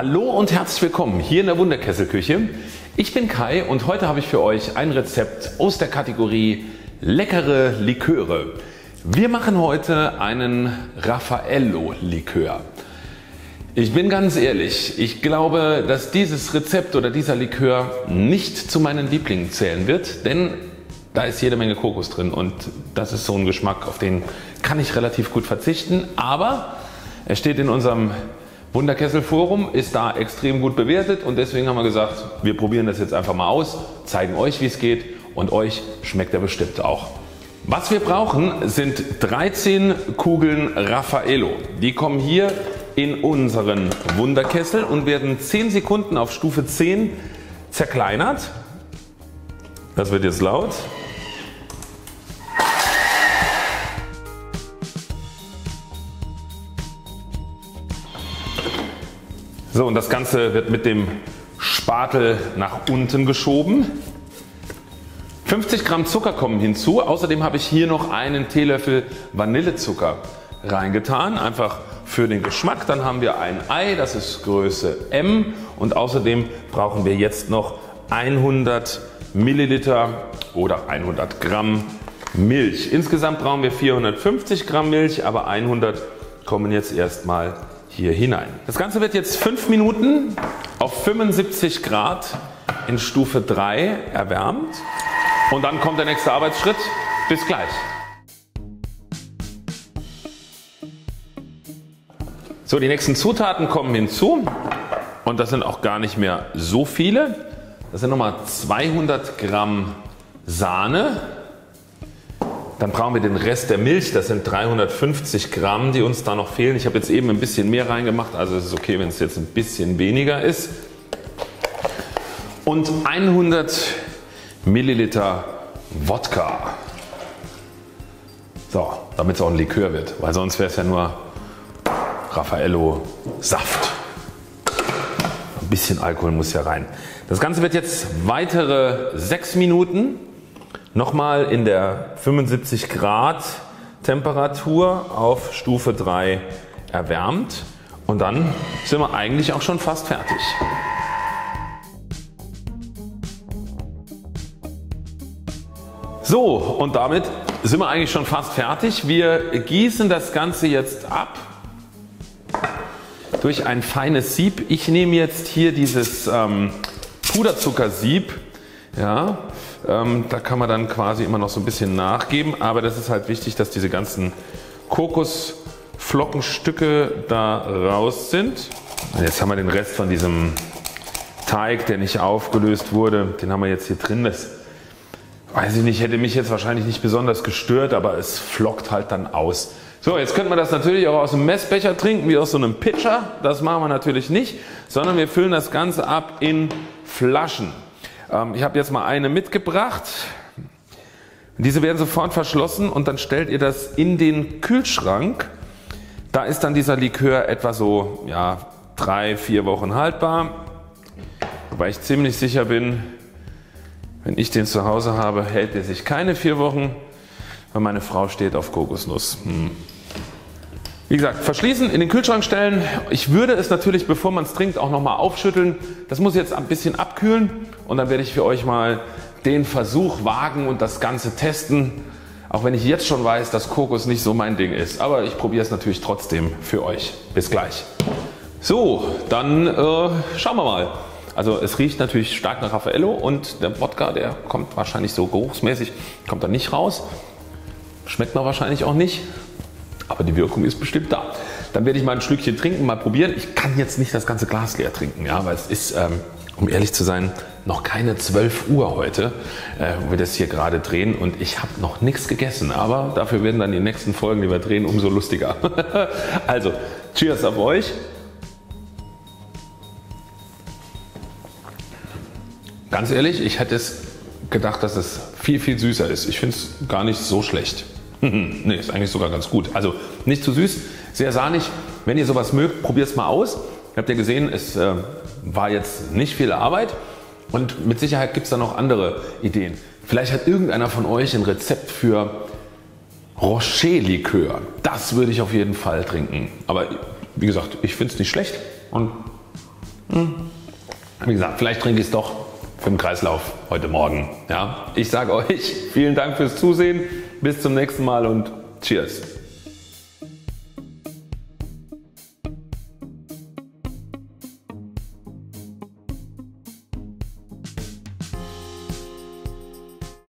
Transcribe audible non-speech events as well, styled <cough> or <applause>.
Hallo und herzlich willkommen hier in der Wunderkesselküche. Ich bin Kai und heute habe ich für euch ein Rezept aus der Kategorie leckere Liköre. Wir machen heute einen Raffaello Likör. Ich bin ganz ehrlich, ich glaube, dass dieses Rezept oder dieser Likör nicht zu meinen Lieblingen zählen wird, denn da ist jede Menge Kokos drin und das ist so ein Geschmack, auf den kann ich relativ gut verzichten. Aber er steht in unserem Wunderkessel Forum, ist da extrem gut bewertet und deswegen haben wir gesagt, wir probieren das jetzt einfach mal aus, zeigen euch wie es geht und euch schmeckt er bestimmt auch. Was wir brauchen sind 13 Kugeln Raffaello. Die kommen hier in unseren Wunderkessel und werden 10 Sekunden auf Stufe 10 zerkleinert. Das wird jetzt laut. So und das Ganze wird mit dem Spatel nach unten geschoben. 50 Gramm Zucker kommen hinzu. Außerdem habe ich hier noch einen Teelöffel Vanillezucker reingetan. Einfach für den Geschmack. Dann haben wir ein Ei, das ist Größe M und außerdem brauchen wir jetzt noch 100 Milliliter oder 100 Gramm Milch. Insgesamt brauchen wir 450 Gramm Milch, aber 100 kommen jetzt erstmal hier hinein. Das Ganze wird jetzt 5 Minuten auf 75 Grad in Stufe 3 erwärmt und dann kommt der nächste Arbeitsschritt. Bis gleich. So, die nächsten Zutaten kommen hinzu und das sind auch gar nicht mehr so viele. Das sind nochmal 200 Gramm Sahne. Dann brauchen wir den Rest der Milch, das sind 350 Gramm die uns da noch fehlen. Ich habe jetzt eben ein bisschen mehr reingemacht, also es ist okay wenn es jetzt ein bisschen weniger ist. Und 100 Milliliter Wodka. So, damit es auch ein Likör wird, weil sonst wäre es ja nur Raffaello Saft. Ein bisschen Alkohol muss ja rein. Das Ganze wird jetzt weitere 6 Minuten nochmal in der 75 Grad Temperatur auf Stufe 3 erwärmt und dann sind wir eigentlich auch schon fast fertig. So und damit sind wir eigentlich schon fast fertig. Wir gießen das Ganze jetzt ab durch ein feines Sieb. Ich nehme jetzt hier dieses ähm, Puderzuckersieb. Ja, ähm, da kann man dann quasi immer noch so ein bisschen nachgeben, aber das ist halt wichtig, dass diese ganzen Kokosflockenstücke da raus sind. Und jetzt haben wir den Rest von diesem Teig, der nicht aufgelöst wurde, den haben wir jetzt hier drin. Das weiß ich nicht, hätte mich jetzt wahrscheinlich nicht besonders gestört, aber es flockt halt dann aus. So, jetzt könnte man das natürlich auch aus einem Messbecher trinken, wie aus so einem Pitcher. Das machen wir natürlich nicht, sondern wir füllen das Ganze ab in Flaschen. Ähm, ich habe jetzt mal eine mitgebracht. Diese werden sofort verschlossen und dann stellt ihr das in den Kühlschrank. Da ist dann dieser Likör etwa so ja, drei, vier Wochen haltbar. Wobei ich ziemlich sicher bin, wenn ich den zu Hause habe, hält er sich keine vier Wochen weil meine Frau steht auf Kokosnuss. Hm. Wie gesagt, verschließen, in den Kühlschrank stellen. Ich würde es natürlich, bevor man es trinkt, auch nochmal aufschütteln. Das muss jetzt ein bisschen abkühlen und dann werde ich für euch mal den Versuch wagen und das Ganze testen. Auch wenn ich jetzt schon weiß, dass Kokos nicht so mein Ding ist. Aber ich probiere es natürlich trotzdem für euch. Bis gleich. So, dann äh, schauen wir mal. Also es riecht natürlich stark nach Raffaello und der Wodka, der kommt wahrscheinlich so geruchsmäßig, kommt da nicht raus. Schmeckt man wahrscheinlich auch nicht, aber die Wirkung ist bestimmt da. Dann werde ich mal ein Schlückchen trinken, mal probieren. Ich kann jetzt nicht das ganze Glas leer trinken, ja, weil es ist, ähm, um ehrlich zu sein, noch keine 12 Uhr heute, äh, wo wir das hier gerade drehen und ich habe noch nichts gegessen. Aber dafür werden dann die nächsten Folgen, die wir drehen, umso lustiger. <laughs> also, Cheers auf euch. Ganz ehrlich, ich hätte es gedacht, dass es viel, viel süßer ist. Ich finde es gar nicht so schlecht. <laughs> ne, ist eigentlich sogar ganz gut. Also nicht zu süß, sehr sahnig. Wenn ihr sowas mögt, probiert es mal aus. Habt ihr gesehen, es äh, war jetzt nicht viel Arbeit und mit Sicherheit gibt es da noch andere Ideen. Vielleicht hat irgendeiner von euch ein Rezept für Rocher-Likör. Das würde ich auf jeden Fall trinken. Aber wie gesagt, ich finde es nicht schlecht und Wie gesagt, vielleicht trinke ich es doch für den Kreislauf heute Morgen. Ja? Ich sage euch <laughs> vielen Dank fürs Zusehen. Bis zum nächsten Mal und Cheers.